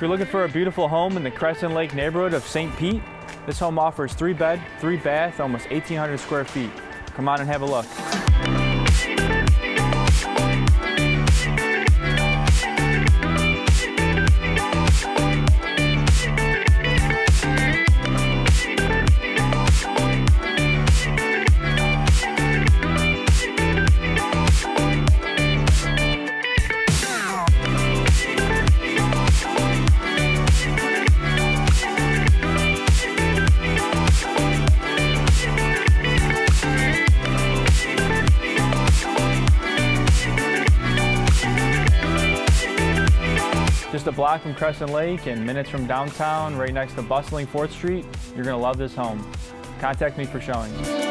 If you're looking for a beautiful home in the Crescent Lake neighborhood of St. Pete, this home offers three bed, three bath, almost 1,800 square feet. Come on and have a look. Just a block from Crescent Lake and minutes from downtown, right next to bustling 4th Street, you're gonna love this home. Contact me for showings.